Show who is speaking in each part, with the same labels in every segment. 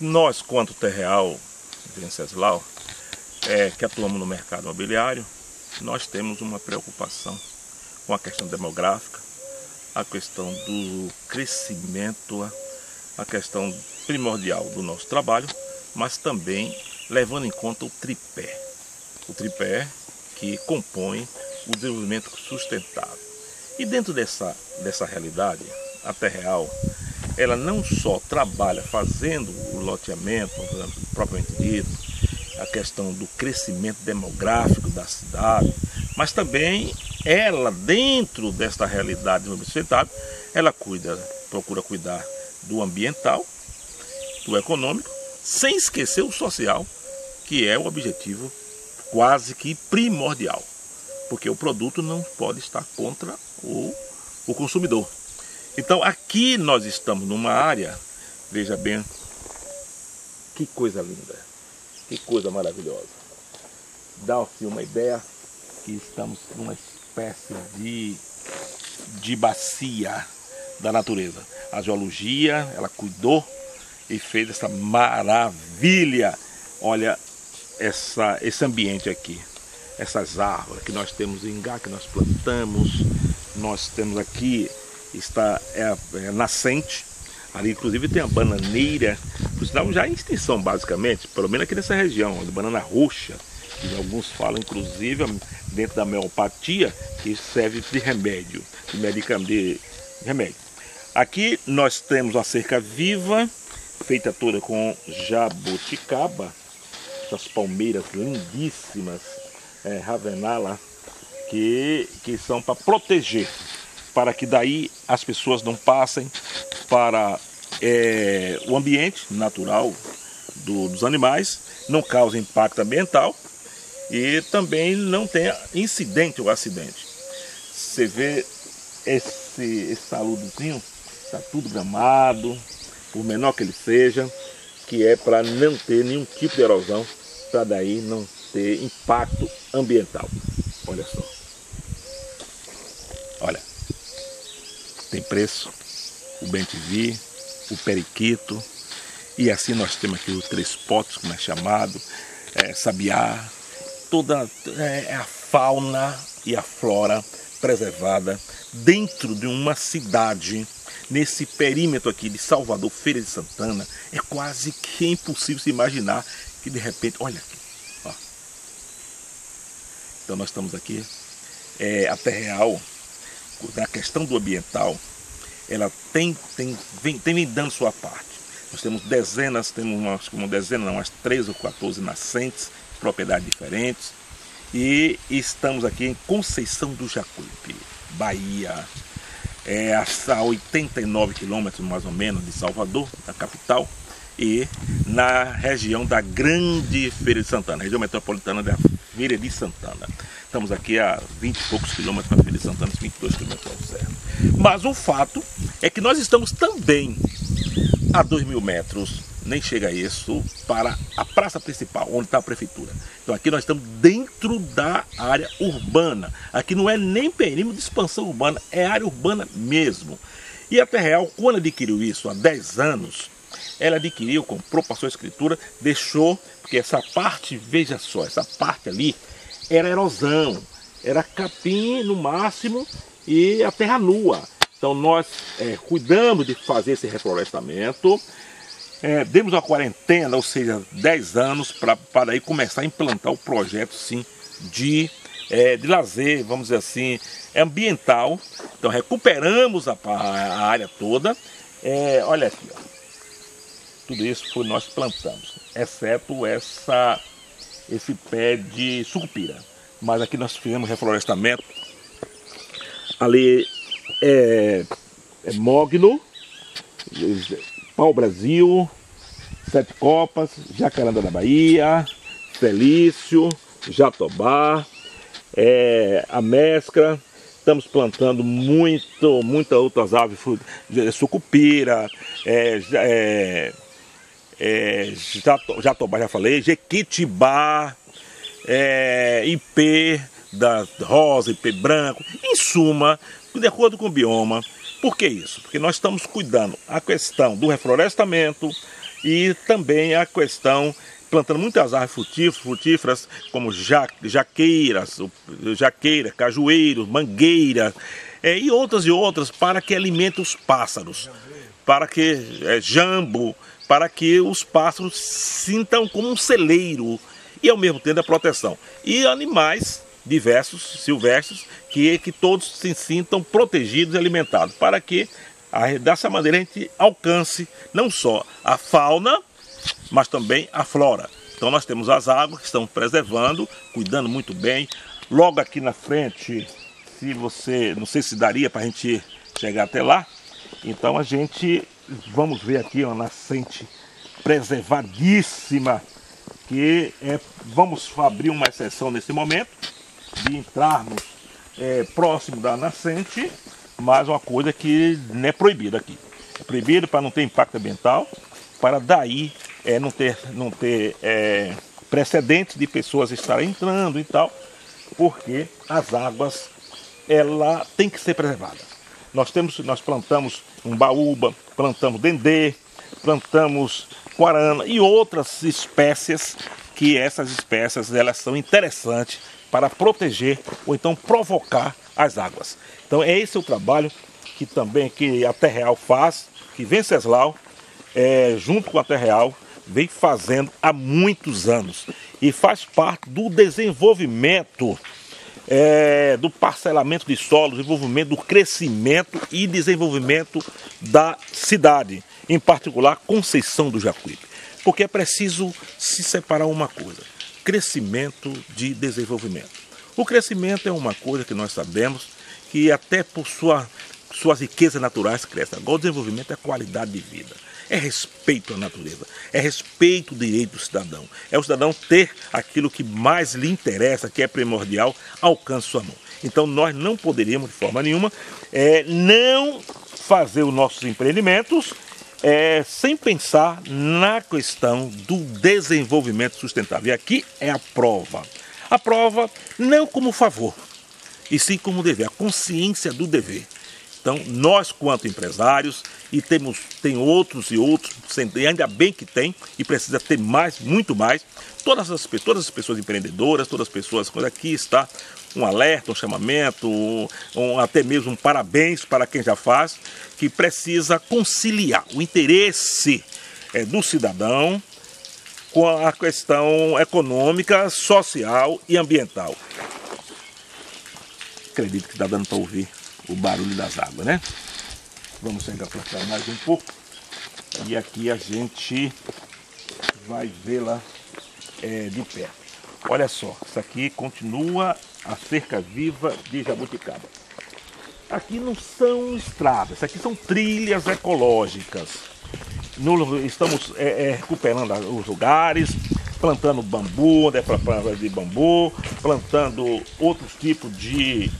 Speaker 1: nós, quanto Terreal, Venceslau, é, que atuamos no mercado imobiliário, nós temos uma preocupação com a questão demográfica, a questão do crescimento, a questão primordial do nosso trabalho, mas também levando em conta o tripé. O tripé que compõe o desenvolvimento sustentável. E dentro dessa, dessa realidade, a Terreal, ela não só trabalha fazendo o loteamento, propriamente dito, a questão do crescimento demográfico da cidade, mas também ela, dentro desta realidade sustentável, ela cuida, procura cuidar do ambiental, do econômico, sem esquecer o social, que é o objetivo quase que primordial, porque o produto não pode estar contra o, o consumidor. Então aqui nós estamos numa área, veja bem, que coisa linda, que coisa maravilhosa. Dá-se uma ideia que estamos numa espécie de, de bacia da natureza. A geologia, ela cuidou e fez essa maravilha. Olha essa, esse ambiente aqui, essas árvores que nós temos em Gá, que nós plantamos, nós temos aqui, está é, é nascente, ali inclusive tem a bananeira, por sinal já em extinção basicamente, pelo menos aqui nessa região, a banana roxa, que alguns falam inclusive dentro da homeopatia, que serve de remédio, de medicamento, de remédio. Aqui nós temos a cerca viva, feita toda com jabuticaba, essas palmeiras lindíssimas, é, Ravenala, que, que são para proteger, para que daí as pessoas não passem para é, o ambiente natural do, dos animais, não cause impacto ambiental e também não tenha incidente ou acidente. Você vê esse, esse saludozinho, está tudo gramado, por menor que ele seja, que é para não ter nenhum tipo de erosão, para daí não ter impacto ambiental. Olha só. Olha. Tem preço. O Bentivi, o Periquito. E assim nós temos aqui os três potes, como é chamado, é, sabiá, toda é, a fauna e a flora preservada dentro de uma cidade nesse perímetro aqui de Salvador, Feira de Santana, é quase que impossível se imaginar que de repente, olha aqui, ó. Então nós estamos aqui, é, a Terra Real, na questão do ambiental, ela tem, tem, vem, tem vem dando sua parte. Nós temos dezenas, temos umas, uma dezena, não, umas 13 ou 14 nascentes, propriedades diferentes. E estamos aqui em Conceição do Jacuípe, Bahia, é, a 89 quilômetros mais ou menos de Salvador, da capital e na região da Grande Feira de Santana, região metropolitana da Feira de Santana. Estamos aqui a 20 e poucos quilômetros para a Feira de Santana, 22 quilômetros ao certo. Mas o fato é que nós estamos também a 2 mil metros, nem chega a isso, para a praça principal, onde está a prefeitura. Então aqui nós estamos dentro da área urbana. Aqui não é nem perímetro de expansão urbana, é área urbana mesmo. E a Terreal, quando adquiriu isso há 10 anos, ela adquiriu, comprou, passou a escritura, deixou, porque essa parte, veja só, essa parte ali era erosão, era capim no máximo e a terra nua. Então nós é, cuidamos de fazer esse reflorestamento, é, demos uma quarentena, ou seja, 10 anos, para aí começar a implantar o projeto sim de, é, de lazer, vamos dizer assim, ambiental. Então recuperamos a, a área toda. É, olha aqui, ó. Tudo isso foi nós plantamos, exceto essa, esse pé de sucupira. Mas aqui nós fizemos reflorestamento. Ali é, é mogno, pau Brasil, sete copas, jacaranda da Bahia, felício, jatobá, é, a mescla, estamos plantando muito, muitas outras aves, sucupira, é, é, é, Jatobá, já falei, Jequitibá, é, IP da rosa, IP branco, em suma, de acordo com o bioma. Por que isso? Porque nós estamos cuidando a questão do reflorestamento E também a questão plantando muitas árvores frutíferas, como ja, jaqueiras, jaqueira, cajueiro, mangueira é, e outras e outras para que alimente os pássaros, para que é, jambo, para que os pássaros sintam como um celeiro e ao mesmo tempo a proteção. E animais diversos, silvestres, que, que todos se sintam protegidos e alimentados, para que dessa maneira a gente alcance não só a fauna, mas também a flora. Então nós temos as águas que estão preservando, cuidando muito bem. Logo aqui na frente, se você, não sei se daria para a gente chegar até lá, então a gente, vamos ver aqui uma nascente preservadíssima, que é, vamos abrir uma exceção nesse momento, de entrarmos é, próximo da nascente, mas uma coisa que não é proibida aqui. É proibido para não ter impacto ambiental, para daí é, não ter, não ter é, precedentes de pessoas estarem entrando e tal, porque as águas ela tem que ser preservada. Nós temos, nós plantamos um baúba, plantamos dendê, plantamos guarana e outras espécies que essas espécies elas são interessantes para proteger ou então provocar as águas. Então é esse o trabalho que também que a Terra Real faz, que Venceslau, é, junto com a Terra Real, vem fazendo há muitos anos e faz parte do desenvolvimento é, do parcelamento de solos, desenvolvimento do crescimento e desenvolvimento da cidade, em particular Conceição do Jacuípe. Porque é preciso se separar uma coisa: crescimento de desenvolvimento. O crescimento é uma coisa que nós sabemos que até por sua, suas riquezas naturais cresce. Agora o desenvolvimento é qualidade de vida é respeito à natureza, é respeito ao direito do cidadão. É o cidadão ter aquilo que mais lhe interessa, que é primordial, alcance sua mão. Então nós não poderíamos, de forma nenhuma, é, não fazer os nossos empreendimentos é, sem pensar na questão do desenvolvimento sustentável. E aqui é a prova. A prova não como favor, e sim como dever, a consciência do dever. Então, nós, quanto empresários, e temos tem outros e outros, e ainda bem que tem, e precisa ter mais, muito mais, todas as, todas as pessoas empreendedoras, todas as pessoas, aqui está um alerta, um chamamento, um, um, até mesmo um parabéns para quem já faz, que precisa conciliar o interesse é, do cidadão com a questão econômica, social e ambiental. Acredito que está dando para ouvir o barulho das águas, né? Vamos para cá mais um pouco. E aqui a gente vai vê-la é, de perto. Olha só, isso aqui continua a cerca viva de Jabuticaba. Aqui não são estradas, aqui são trilhas ecológicas. No, estamos é, é, recuperando os lugares, plantando bambu, né, para de bambu, plantando outros tipos de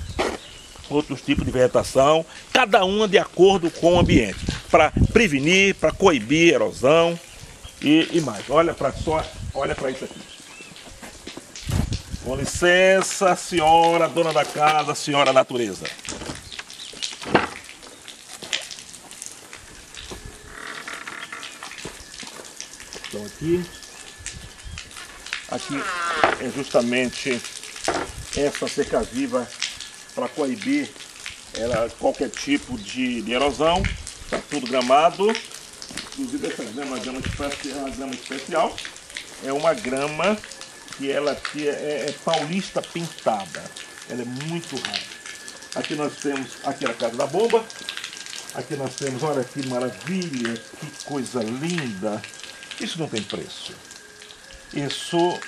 Speaker 1: outros tipos de vegetação, cada uma de acordo com o ambiente, para prevenir, para coibir erosão e, e mais. Olha para só, olha para isso aqui. Com licença, senhora dona da casa, senhora natureza. Então aqui, aqui é justamente essa seca viva para coibir ela, qualquer tipo de, de erosão. Está tudo gramado. Inclusive essa grama é grama, especial, uma grama especial. É uma grama que ela que é, é, paulista pintada. Ela é muito rara. Aqui nós temos, aqui é a casa da bomba. Aqui nós temos, olha que maravilha, que coisa linda. Isso não tem preço. Isso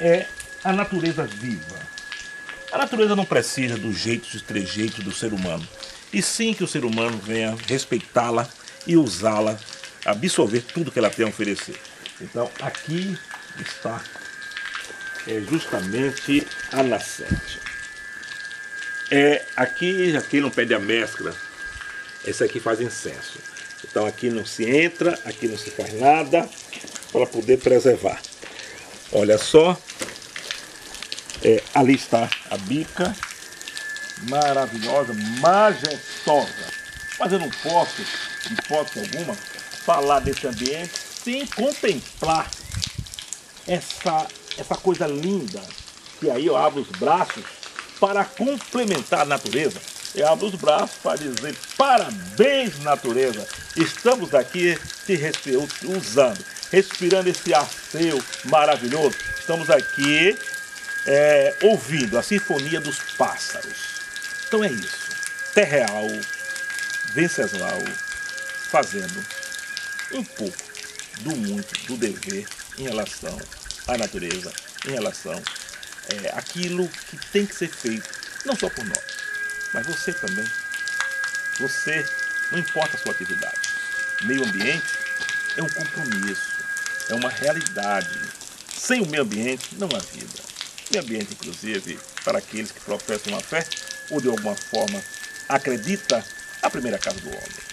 Speaker 1: é a natureza viva. A natureza não precisa dos jeitos e trejeitos do ser humano, e sim que o ser humano venha respeitá-la e usá-la, absorver tudo que ela tem a oferecer. Então aqui está é justamente a nascente. É, aqui, aqui não pede a mescla, esse aqui faz incenso. Então aqui não se entra, aqui não se faz nada para poder preservar. Olha só, é, ali está a bica, maravilhosa, majestosa. Mas eu não posso, de hipótese alguma, falar desse ambiente
Speaker 2: sem contemplar essa, essa coisa linda, que aí eu abro os braços para complementar a natureza. Eu abro os braços para dizer parabéns, natureza. Estamos aqui te usando, respirando esse ar seu maravilhoso. Estamos aqui é, ouvindo a sinfonia dos pássaros. Então é isso. Terreal, Venceslau, fazendo um pouco do muito, do dever em relação à natureza, em relação é, àquilo que tem que ser feito, não só por nós, mas você também. Você, não importa a sua atividade. Meio ambiente é um compromisso, é uma realidade. Sem o meio ambiente não há vida. Meio ambiente, inclusive, para aqueles que professam a fé ou de alguma forma acredita a primeira casa do homem.